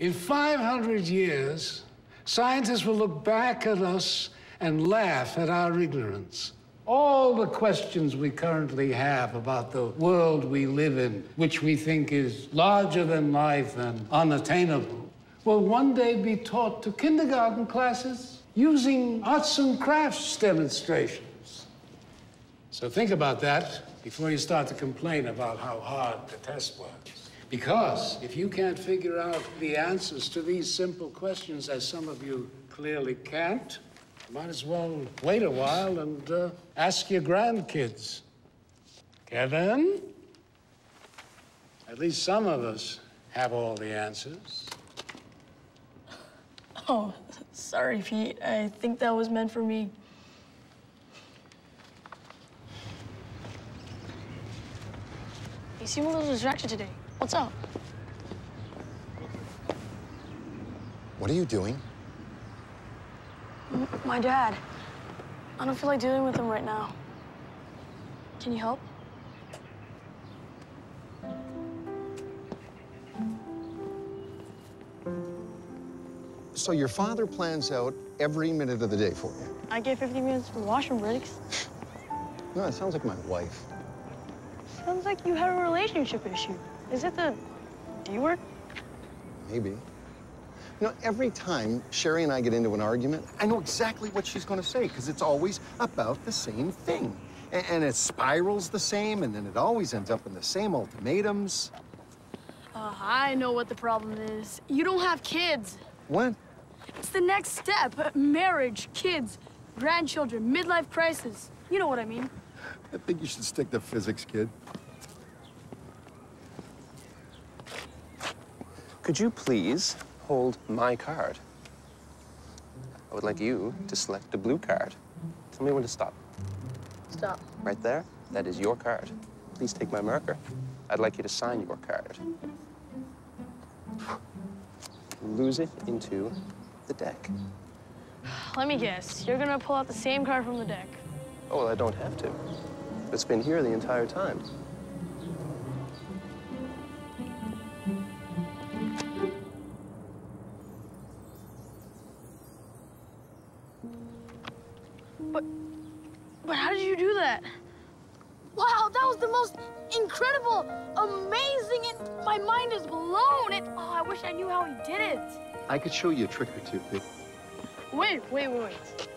In 500 years, scientists will look back at us and laugh at our ignorance. All the questions we currently have about the world we live in, which we think is larger than life and unattainable, will one day be taught to kindergarten classes using arts and crafts demonstrations. So think about that before you start to complain about how hard the test was. Because if you can't figure out the answers to these simple questions, as some of you clearly can't, might as well wait a while and uh, ask your grandkids. Kevin? At least some of us have all the answers. Oh, sorry, Pete. I think that was meant for me. You seem a little distracted today. What's up? What are you doing? M my dad. I don't feel like dealing with him right now. Can you help? So your father plans out every minute of the day for you? I get 50 minutes for washroom breaks. No, it sounds like my wife. Sounds like you had a relationship issue. Is it the D word? Maybe. You know, every time Sherry and I get into an argument, I know exactly what she's going to say because it's always about the same thing. And, and, it spirals the same, and then it always ends up in the same ultimatums. Uh, I know what the problem is. You don't have kids. What? It's the next step. Marriage, kids, grandchildren, midlife crisis. You know what I mean. I think you should stick to physics, kid. Could you please hold my card? I would like you to select the blue card. Tell me when to stop. Stop. Right there? That is your card. Please take my marker. I'd like you to sign your card. Lose it into the deck. Let me guess. You're gonna pull out the same card from the deck. Oh, well, I don't have to. It's been here the entire time. But, but how did you do that? Wow, that was the most incredible, amazing, and my mind is blown. It, oh, I wish I knew how he did it. I could show you a trick or two, Pete. Wait, wait, wait, wait.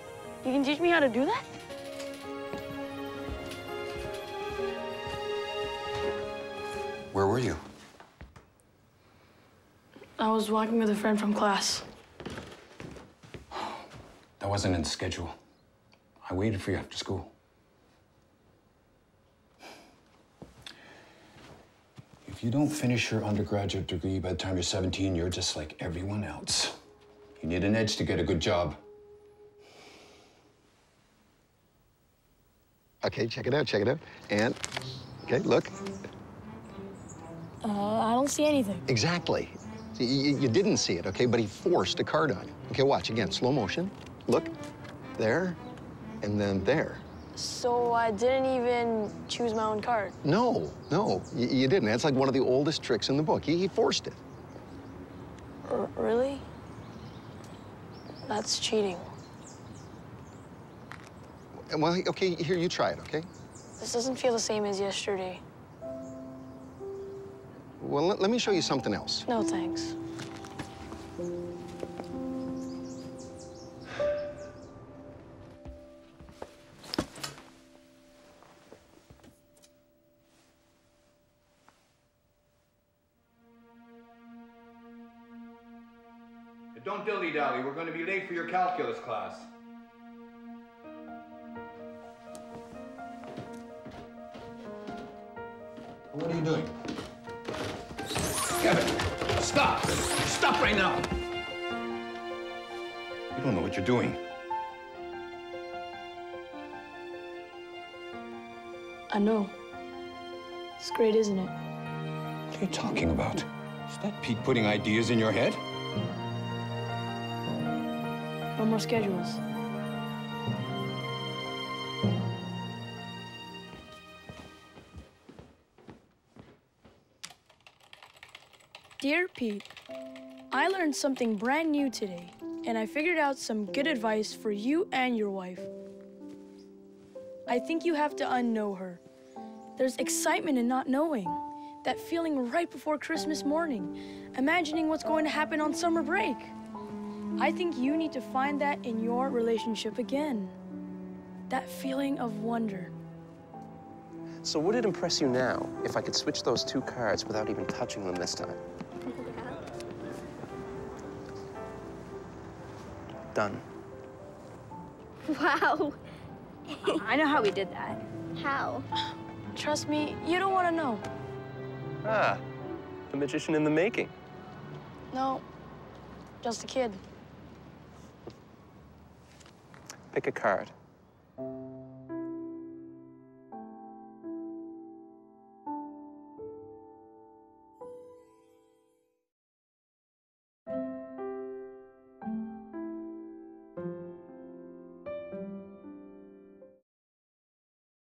You can teach me how to do that? Where were you? I was walking with a friend from class. That wasn't in the schedule. I waited for you after school. If you don't finish your undergraduate degree by the time you're 17, you're just like everyone else. You need an edge to get a good job. Okay, check it out, check it out. And, okay, look. Uh, I don't see anything. Exactly. You, you didn't see it, okay? But he forced a card on you. Okay, watch again, slow motion. Look, there, and then there. So I didn't even choose my own card? No, no, you, you didn't. That's like one of the oldest tricks in the book. He, he forced it. R really? That's cheating. Well, okay, here, you try it, okay? This doesn't feel the same as yesterday. Well, let, let me show you something else. No, thanks. Don't dilly-dally. We're going to be late for your calculus class. What are you doing? Kevin, stop! Stop right now! You don't know what you're doing. I know. It's great, isn't it? What are you talking about? Is that Pete putting ideas in your head? No more schedules. Dear Pete, I learned something brand new today, and I figured out some good advice for you and your wife. I think you have to unknow her. There's excitement in not knowing. That feeling right before Christmas morning, imagining what's going to happen on summer break. I think you need to find that in your relationship again. That feeling of wonder. So would it impress you now if I could switch those two cards without even touching them this time? Done. Wow. I know how we did that. How? Trust me, you don't want to know. Ah, the magician in the making. No, just a kid. Pick a card.